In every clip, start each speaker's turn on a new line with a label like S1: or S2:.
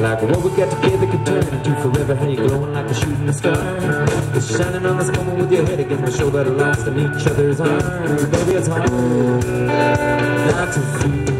S1: Like what we got together could turn into forever. How you glowing like a shooting star, It's shining on this moment with your head against the shoulder Lost in each other's arms. Baby, it's hard not to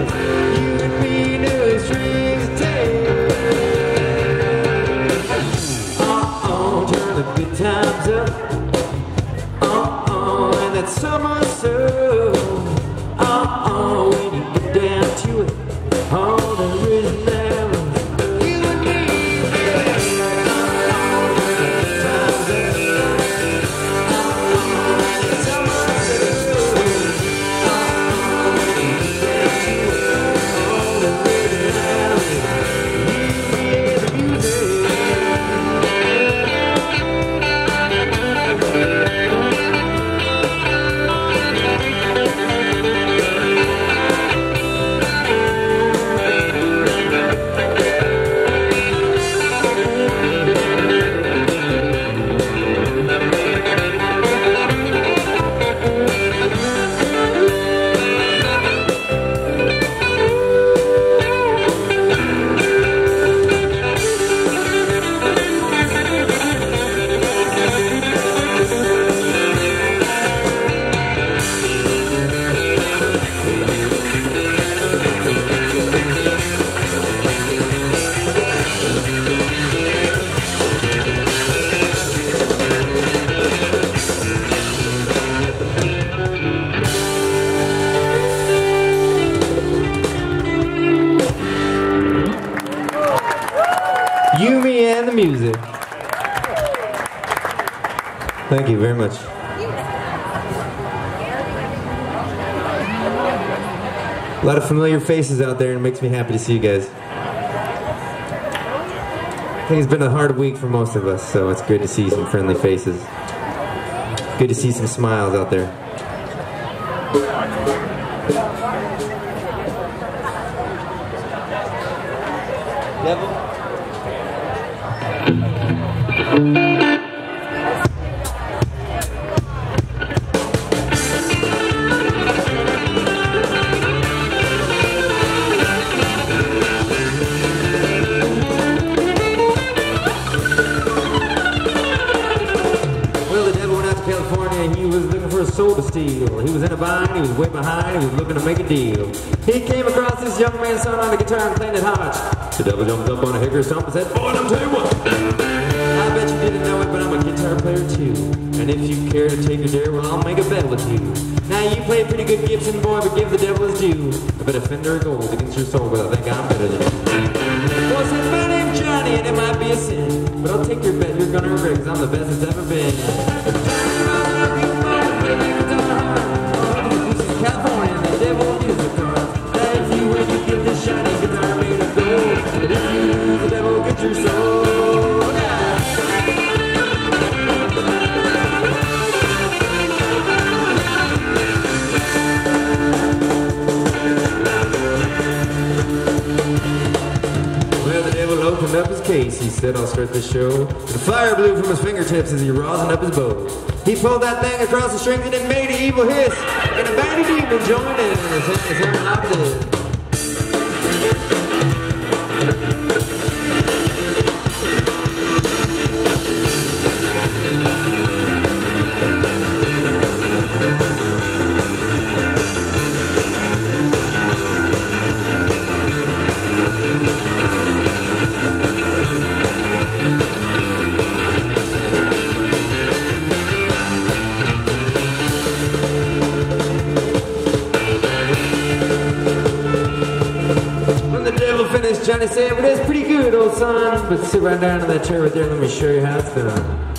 S1: Thank you. You very much. A lot of familiar faces out there, and it makes me happy to see you guys. I think it's been a hard week for most of us, so it's good to see some friendly faces. Good to see some smiles out there. Devil? Was in a bind, he was way behind, he was looking to make a deal. He came across this young man's son on the guitar and playing it hot. The devil jumped up on a hickory stump and said, Boy, I'm tell you what. I bet you didn't know it, but I'm a guitar player too. And if you care to take a dare, well, I'll make a bet with you. Now, you play a pretty good Gibson, boy, but give the devil his due. I bet a Fender of gold against your soul, but I think I'm better than you. Well, since my name's Johnny, and it might be a sin, but I'll take your bet you're gonna regret, cause I'm the best that's ever been. Up his case. He said, I'll start the show. The fire blew from his fingertips as he rosined up his bow. He pulled that thing across the strings and it made an evil hiss. And a bandy demon joined in and it sounded like this. Finished, Johnny said, well, that's pretty good, old son. But sit right down in that chair right there and let me show you how it's done.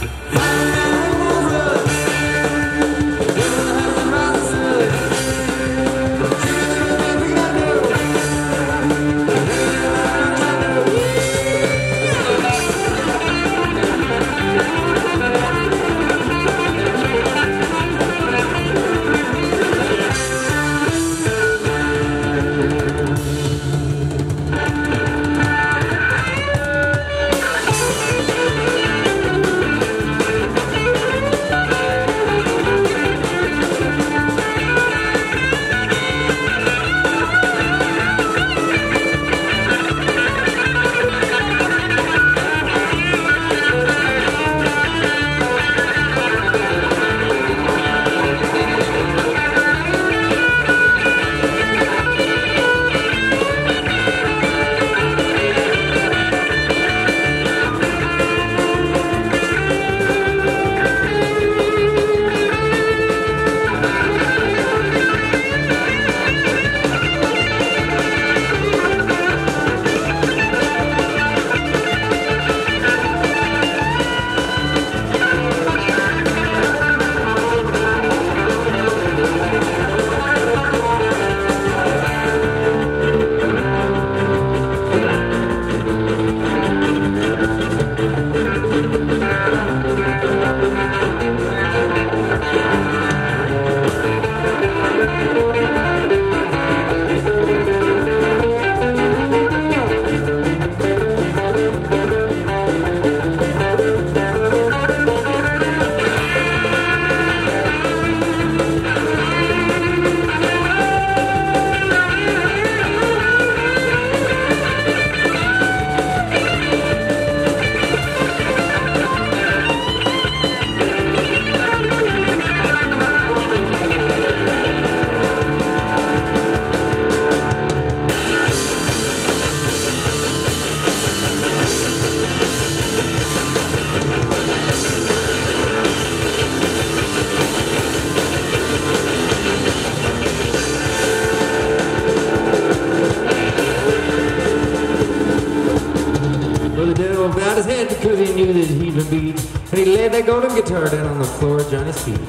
S1: Without his head because he knew that he'd been beat. And he laid that golden guitar down on the floor at Johnny's feet.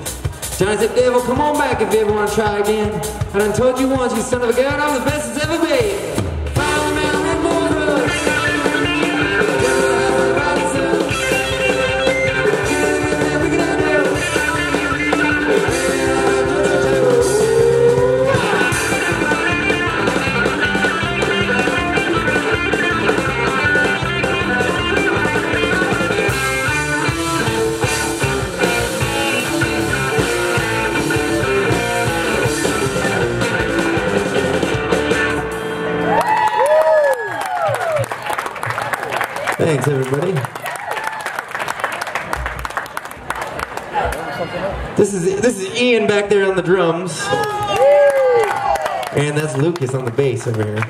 S1: Johnny said, Devil, come on back if you ever want to try again. And I told you once, you son of a gun, I'm the best that's ever been. On the drums, and that's Lucas on the bass over here.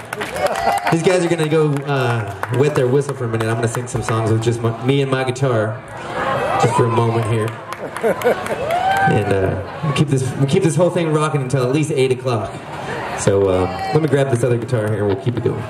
S1: These guys are gonna go uh, wet their whistle for a minute. I'm gonna sing some songs with just my, me and my guitar, just for a moment here, and uh, keep this keep this whole thing rocking until at least eight o'clock. So uh, let me grab this other guitar here, and we'll keep it going.